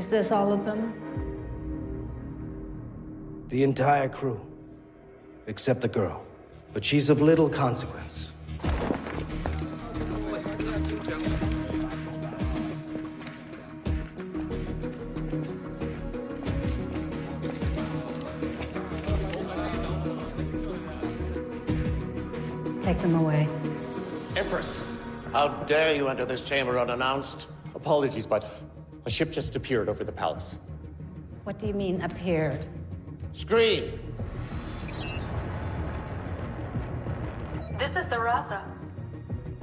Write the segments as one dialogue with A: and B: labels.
A: Is this all of them?
B: The entire crew. Except the girl. But she's of little consequence.
A: Take them away.
C: Empress, how dare you enter this chamber unannounced?
D: Apologies, but a ship just appeared over the palace.
A: What do you mean, appeared?
C: Scream!
E: This is the Raza.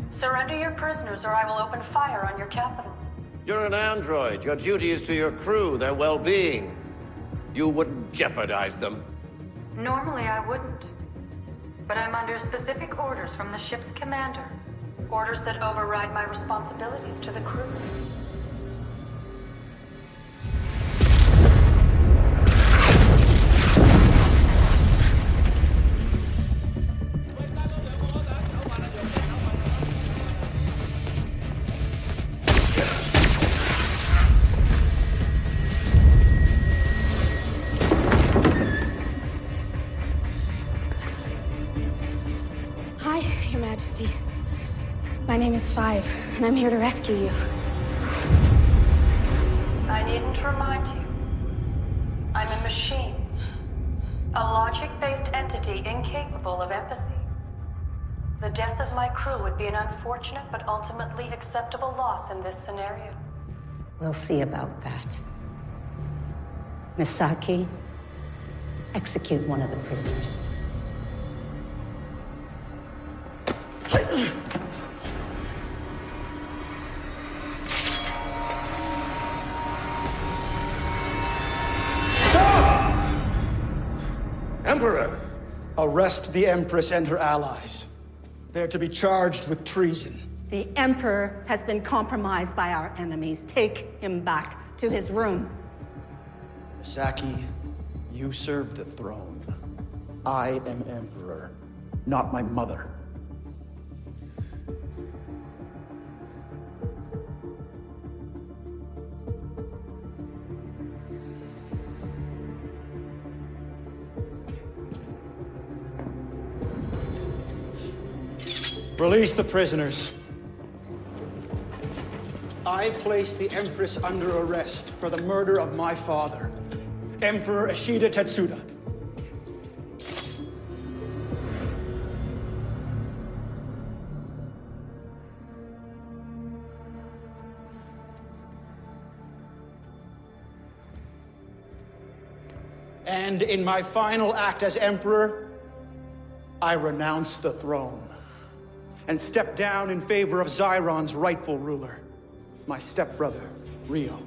E: Surrender your prisoners or I will open fire on your capital.
C: You're an android. Your duty is to your crew, their well-being. You wouldn't jeopardize them.
E: Normally I wouldn't. But I'm under specific orders from the ship's commander. Orders that override my responsibilities to the crew.
F: My name is Five, and I'm here to rescue you.
E: I needn't remind you. I'm a machine. A logic-based entity incapable of empathy. The death of my crew would be an unfortunate but ultimately acceptable loss in this scenario.
A: We'll see about that. Misaki, execute one of the prisoners.
C: Emperor!
G: Arrest the Empress and her allies. They're to be charged with treason.
A: The Emperor has been compromised by our enemies. Take him back to his room.
G: Misaki, you serve the throne. I am Emperor, not my mother. Release the prisoners. I place the Empress under arrest for the murder of my father, Emperor Ishida Tetsuda. And in my final act as Emperor, I renounce the throne and step down in favor of Zairon's rightful ruler, my stepbrother, Ryo.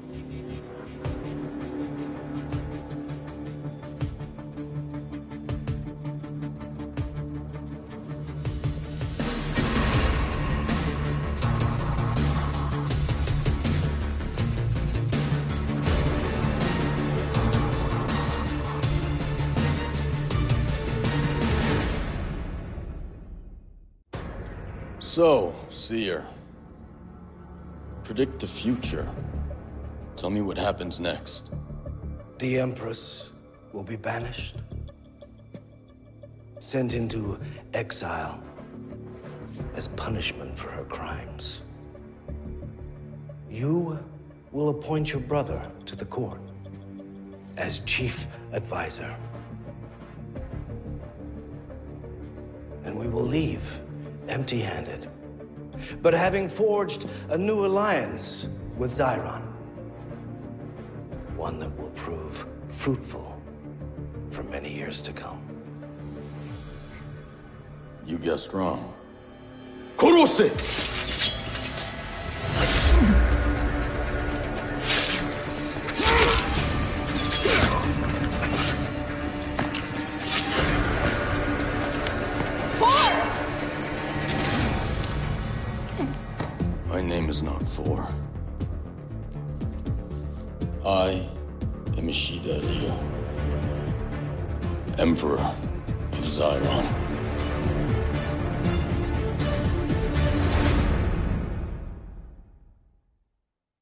H: So, Seer. Predict the future. Tell me what happens next.
B: The Empress will be banished, sent into exile as punishment for her crimes. You will appoint your brother to the court as chief advisor. And we will leave empty handed, but having forged a new alliance with Zairon. One that will prove fruitful for many years to come.
H: You guessed wrong.
B: Kurose!
H: Name is not Four. I am Ishida Ryo, Emperor of Zairon.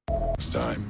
I: Next time